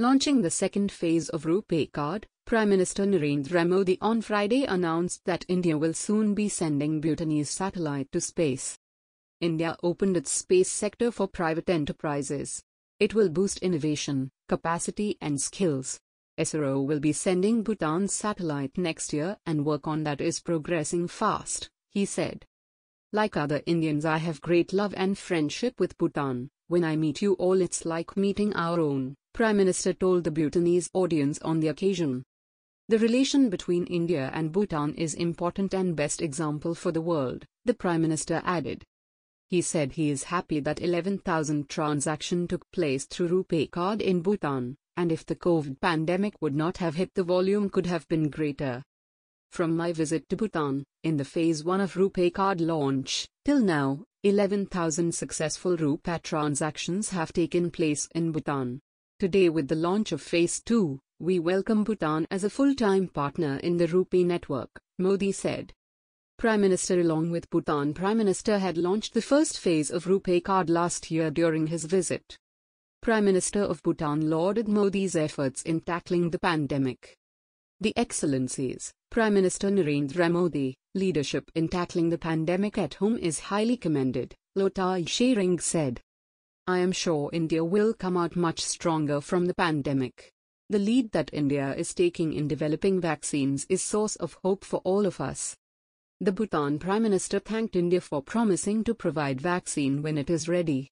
Launching the second phase of RuPay card, Prime Minister Narendra Modi on Friday announced that India will soon be sending Bhutanese satellite to space. India opened its space sector for private enterprises. It will boost innovation, capacity and skills. ISRO will be sending Bhutan's satellite next year and work on that is progressing fast, he said. Like other Indians I have great love and friendship with Bhutan. When I meet you all it's like meeting our own, Prime Minister told the Bhutanese audience on the occasion. The relation between India and Bhutan is important and best example for the world, the Prime Minister added. He said he is happy that 11,000 transaction took place through RuPay card in Bhutan, and if the COVID pandemic would not have hit the volume could have been greater. From my visit to Bhutan, in the phase 1 of RuPay card launch, till now, 11,000 successful RuPay transactions have taken place in Bhutan. Today with the launch of phase 2, we welcome Bhutan as a full-time partner in the RuPay network, Modi said. Prime Minister along with Bhutan Prime Minister had launched the first phase of RuPay card last year during his visit. Prime Minister of Bhutan lauded Modi's efforts in tackling the pandemic. The Excellencies, Prime Minister Narendra Modi, leadership in tackling the pandemic at home is highly commended, Lotay Tshering said. I am sure India will come out much stronger from the pandemic. The lead that India is taking in developing vaccines is source of hope for all of us. The Bhutan Prime Minister thanked India for promising to provide vaccine when it is ready.